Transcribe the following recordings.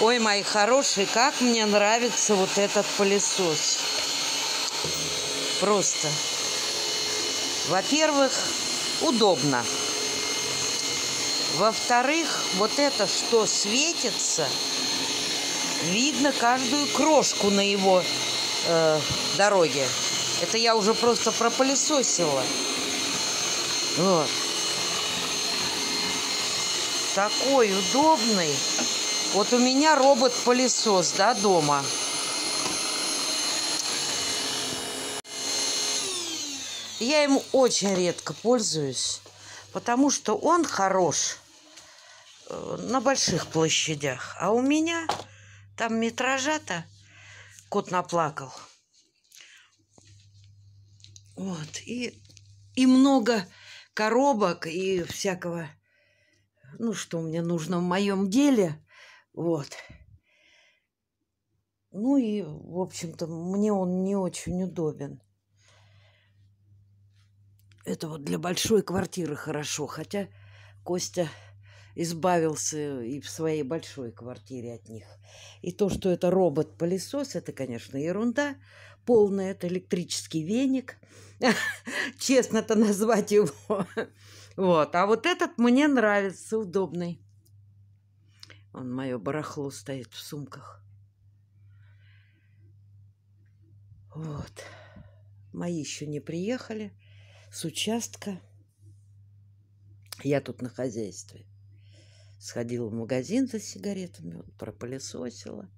Ой, мои хорошие, как мне нравится вот этот пылесос. Просто. Во-первых, удобно. Во-вторых, вот это, что светится, видно каждую крошку на его э, дороге. Это я уже просто пропылесосила. Вот. Такой удобный. Вот у меня робот-пылесос, да, дома. Я им очень редко пользуюсь, потому что он хорош э, на больших площадях. А у меня там метража-то кот наплакал. Вот. И, и много коробок и всякого, ну, что мне нужно в моем деле – вот. Ну и, в общем-то, мне он не очень удобен. Это вот для большой квартиры хорошо, хотя Костя избавился и в своей большой квартире от них. И то, что это робот-пылесос, это, конечно, ерунда полная. Это электрический веник. Честно-то назвать его. Вот. А вот этот мне нравится, удобный. Он мое барахло стоит в сумках. Вот. Мои еще не приехали с участка. Я тут на хозяйстве. Сходила в магазин за сигаретами, вот, пропылесосила.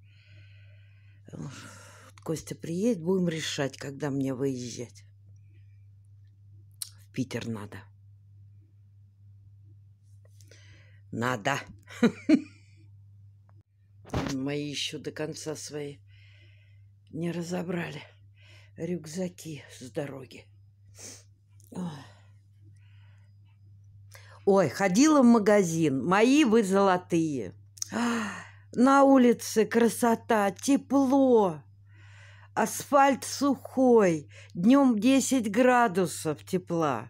Костя приедет, будем решать, когда мне выезжать. В Питер надо. Надо. Мои еще до конца свои не разобрали рюкзаки с дороги. Ой, ходила в магазин. Мои вы золотые. На улице красота, тепло. Асфальт сухой, днем 10 градусов тепла.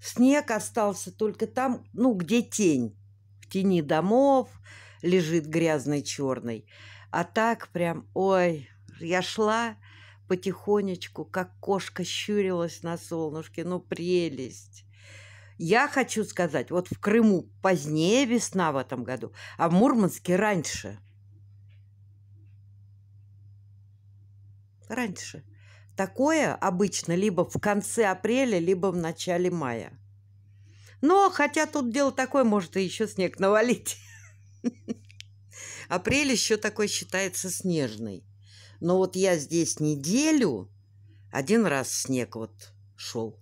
Снег остался только там, ну, где тень. В тени домов, лежит грязный черный. А так прям, ой, я шла потихонечку, как кошка щурилась на солнышке, ну прелесть. Я хочу сказать, вот в Крыму позднее весна в этом году, а в Мурманске раньше. Раньше. Такое обычно либо в конце апреля, либо в начале мая. Но, хотя тут дело такое, может и еще снег навалить. Апрель еще такой считается снежный. Но вот я здесь неделю, один раз снег вот шел.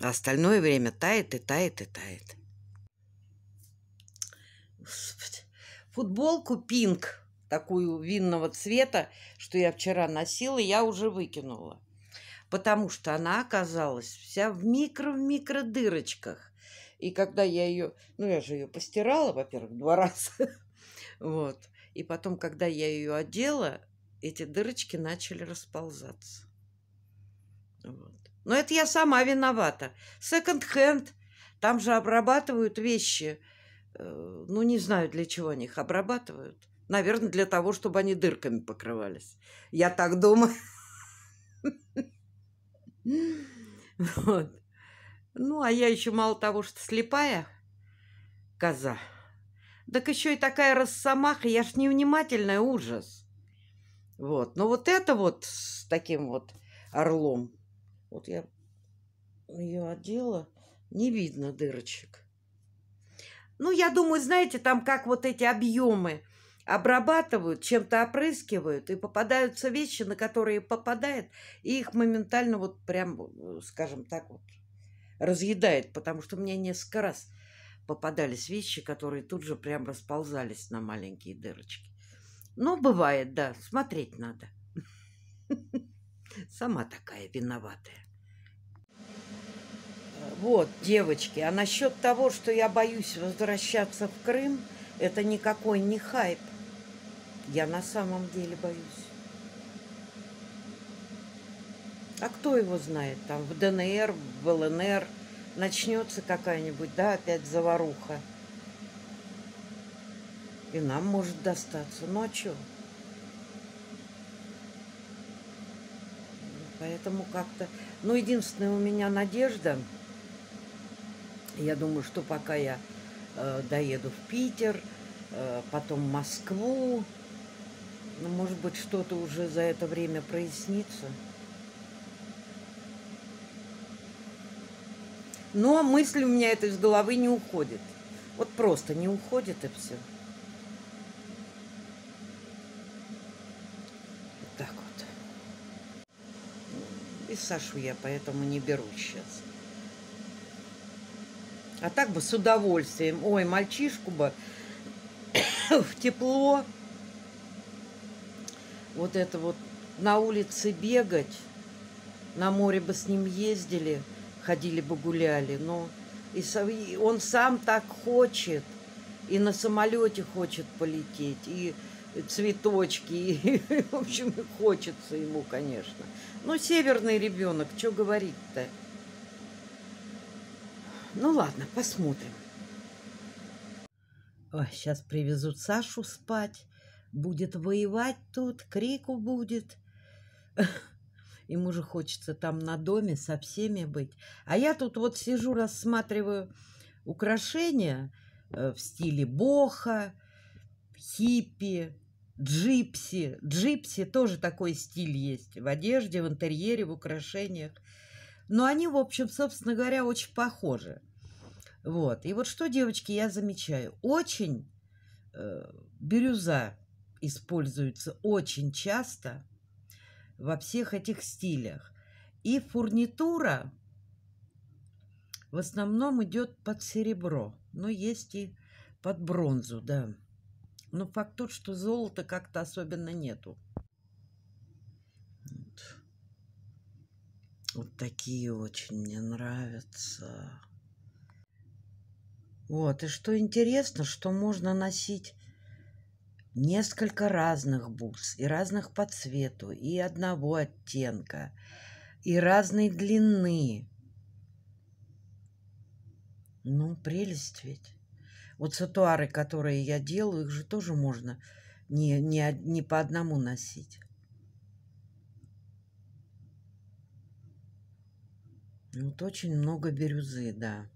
А остальное время тает и тает и тает. Господи. Футболку пинк, такую винного цвета, что я вчера носила, я уже выкинула. Потому что она оказалась вся в микро-микро дырочках. И когда я ее, ну я же ее постирала, во-первых, два раза, вот. И потом, когда я ее одела, эти дырочки начали расползаться. Вот. Но это я сама виновата. Секонд-хенд. Там же обрабатывают вещи. Э, ну, не знаю, для чего они их обрабатывают. Наверное, для того, чтобы они дырками покрывались. Я так думаю. Вот. Ну, а я еще мало того, что слепая коза, так еще и такая росомаха, я ж невнимательная, ужас. Вот, но вот это вот с таким вот орлом, вот я ее одела, не видно дырочек. Ну, я думаю, знаете, там как вот эти объемы обрабатывают, чем-то опрыскивают, и попадаются вещи, на которые попадает, и их моментально вот прям, скажем так, вот разъедает, потому что мне несколько раз попадались вещи, которые тут же прям расползались на маленькие дырочки. Ну, бывает, да, смотреть надо. Сама такая виноватая. Вот, девочки, а насчет того, что я боюсь возвращаться в Крым, это никакой не хайп. Я на самом деле боюсь. А кто его знает? Там в ДНР, в ЛНР начнется какая-нибудь, да, опять заваруха. И нам может достаться. Ну а что? Поэтому как-то... Ну, единственная у меня надежда, я думаю, что пока я э, доеду в Питер, э, потом в Москву, ну, может быть, что-то уже за это время прояснится. Но мысль у меня это из головы не уходит. Вот просто не уходит и все. Вот так вот. И Сашу я поэтому не беру сейчас. А так бы с удовольствием. Ой, мальчишку бы в тепло. Вот это вот на улице бегать. На море бы с ним ездили ходили бы гуляли, но и он сам так хочет, и на самолете хочет полететь, и цветочки, и, в общем, хочется ему, конечно. Но северный ребенок, что говорить-то? Ну ладно, посмотрим. Ой, сейчас привезут Сашу спать. Будет воевать тут, крику будет. Ему же хочется там на доме со всеми быть. А я тут вот сижу, рассматриваю украшения э, в стиле боха, хиппи, джипси. Джипси тоже такой стиль есть в одежде, в интерьере, в украшениях. Но они, в общем, собственно говоря, очень похожи. Вот. И вот что, девочки, я замечаю. Очень э, бирюза используется очень часто – во всех этих стилях. И фурнитура в основном идет под серебро, но есть и под бронзу, да. Но факт тот, что золота как-то особенно нету. Вот. вот такие очень мне нравятся. Вот, и что интересно, что можно носить несколько разных бус, и разных по цвету, и одного оттенка, и разной длины. Ну, прелесть ведь. Вот сатуары, которые я делаю, их же тоже можно не, не, не по одному носить. Вот очень много бирюзы, да.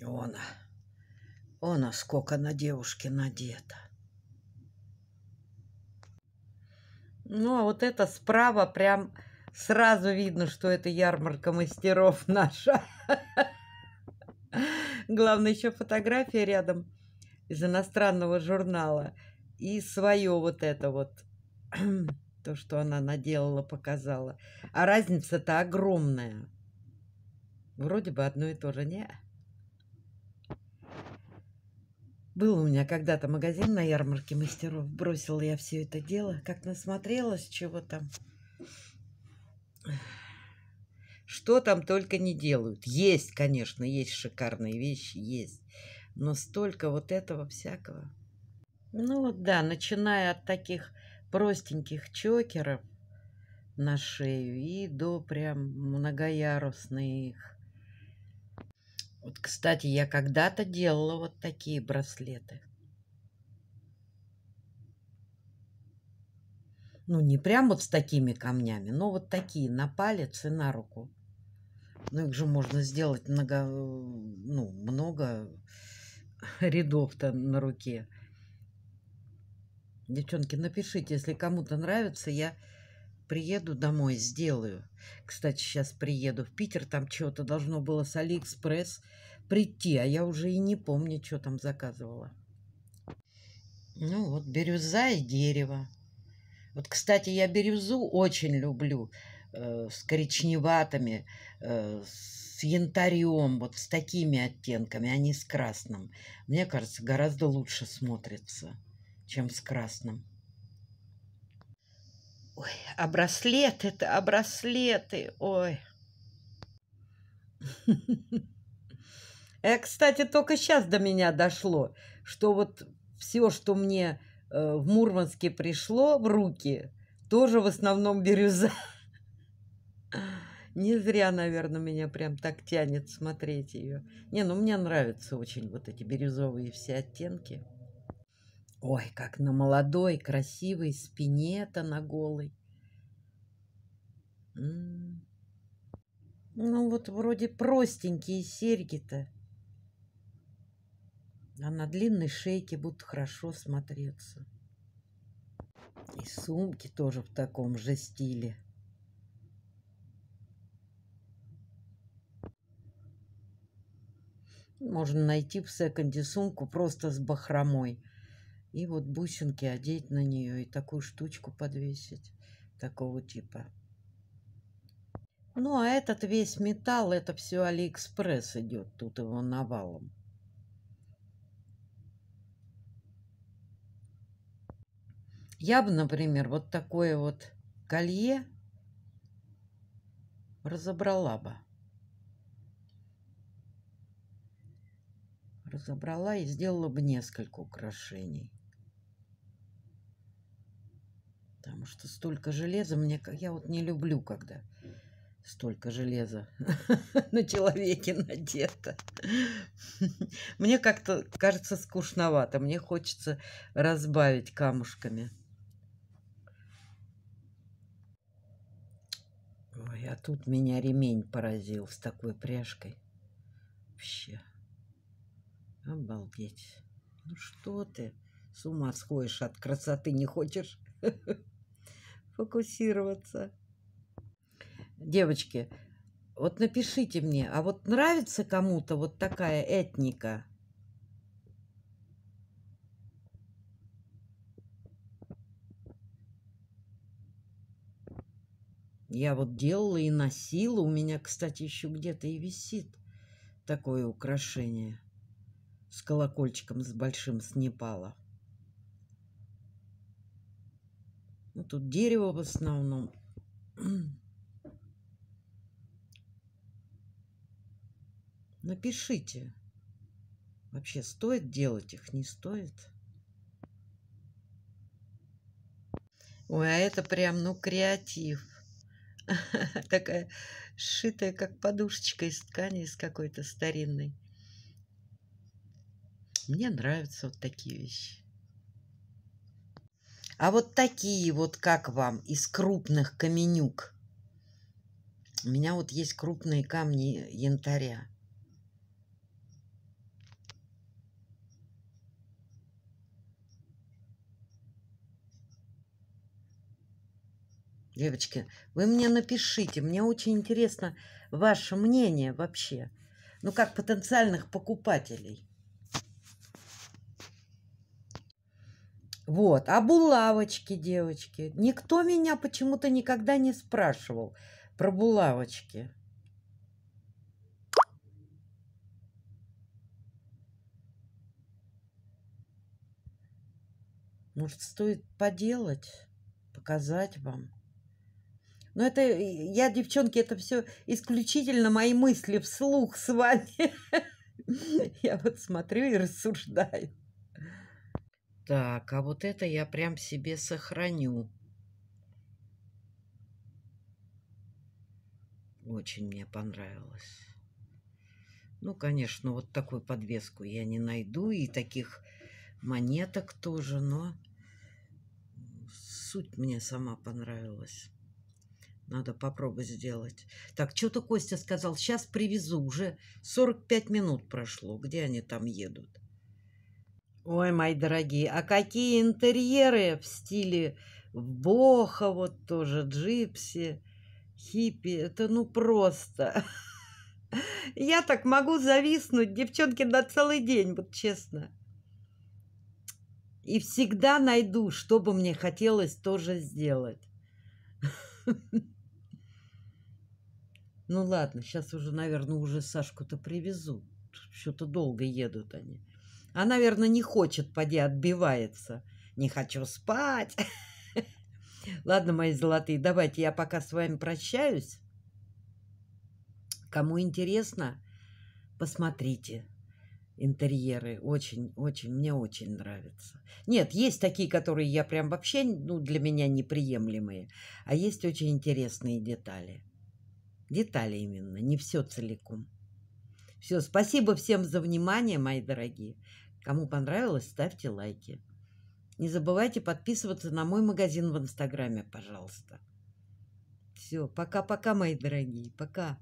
Вон. О, насколько на девушке надето. Ну, а вот это справа прям сразу видно, что это ярмарка мастеров наша. Главное, еще фотография рядом из иностранного журнала. И свое вот это вот, то, что она наделала, показала. А разница-то огромная. Вроде бы одно и то же. Не. Был у меня когда-то магазин на ярмарке мастеров. Бросила я все это дело. Как насмотрелась, чего там. Что там только не делают. Есть, конечно, есть шикарные вещи, есть. Но столько вот этого всякого. Ну вот да, начиная от таких простеньких чокеров на шею и до прям многоярусных вот, кстати, я когда-то делала вот такие браслеты. Ну, не прям вот с такими камнями, но вот такие на палец и на руку. Ну, их же можно сделать много, ну, много рядов-то на руке. Девчонки, напишите, если кому-то нравится, я приеду домой, сделаю. Кстати, сейчас приеду в Питер, там чего-то должно было с Алиэкспресс прийти, а я уже и не помню, что там заказывала. Ну вот, бирюза и дерево. Вот, кстати, я бирюзу очень люблю э, с коричневатыми, э, с янтарем, вот с такими оттенками, а не с красным. Мне кажется, гораздо лучше смотрится, чем с красным. Ой, а браслеты-то, а браслеты, ой. Э, кстати, только сейчас до меня дошло, что вот все, что мне э, в Мурманске пришло в руки, тоже в основном бирюза. Не зря, наверное, меня прям так тянет смотреть ее. Не, ну мне нравятся очень вот эти бирюзовые все оттенки. Ой, как на молодой, красивой спине-то на голой. Ну вот вроде простенькие серьги-то. А на длинной шейке будут хорошо смотреться. И сумки тоже в таком же стиле. Можно найти в секонде сумку просто с бахромой. И вот бусинки одеть на нее и такую штучку подвесить. Такого типа. Ну, а этот весь металл, это все Алиэкспресс идет. Тут его навалом. Я бы, например, вот такое вот колье разобрала бы. Разобрала и сделала бы несколько украшений. Потому что столько железа мне... Я вот не люблю, когда столько железа на человеке надето. Мне как-то кажется скучновато. Мне хочется разбавить камушками. Ой, а тут меня ремень поразил с такой пряжкой. Вообще. Обалдеть. Ну что ты? С ума сходишь от красоты, не хочешь фокусироваться. Девочки, вот напишите мне, а вот нравится кому-то вот такая этника? Я вот делала и носила. У меня, кстати, еще где-то и висит такое украшение с колокольчиком с большим с Непала. Ну, тут дерево в основном. Напишите. Вообще, стоит делать их, не стоит? Ой, а это прям, ну, креатив. Такая сшитая, как подушечка из ткани, из какой-то старинной. Мне нравятся вот такие вещи. А вот такие вот, как вам, из крупных каменюк. У меня вот есть крупные камни янтаря. Девочки, вы мне напишите, мне очень интересно ваше мнение вообще. Ну, как потенциальных покупателей. Вот, а булавочки, девочки. Никто меня почему-то никогда не спрашивал про булавочки. Может, стоит поделать, показать вам? Но это, я, девчонки, это все исключительно мои мысли вслух с вами. Я вот смотрю и рассуждаю. Так, а вот это я прям себе сохраню. Очень мне понравилось. Ну, конечно, вот такую подвеску я не найду. И таких монеток тоже, но суть мне сама понравилась. Надо попробовать сделать. Так, что-то Костя сказал, сейчас привезу. Уже 45 минут прошло. Где они там едут? Ой, мои дорогие, а какие интерьеры в стиле Боха, вот тоже джипси, хиппи. Это ну просто... Я так могу зависнуть, девчонки, на целый день, вот честно. И всегда найду, что бы мне хотелось тоже сделать. Ну ладно, сейчас уже, наверное, уже Сашку-то привезу. Что-то долго едут они. А, наверное, не хочет, поди, отбивается. Не хочу спать. Ладно, мои золотые, давайте я пока с вами прощаюсь. Кому интересно, посмотрите интерьеры. Очень, очень, мне очень нравится. Нет, есть такие, которые я прям вообще, ну, для меня неприемлемые. А есть очень интересные детали. Детали именно, не все целиком. Все, спасибо всем за внимание, мои дорогие. Кому понравилось, ставьте лайки. Не забывайте подписываться на мой магазин в Инстаграме, пожалуйста. Все, пока-пока, мои дорогие, пока.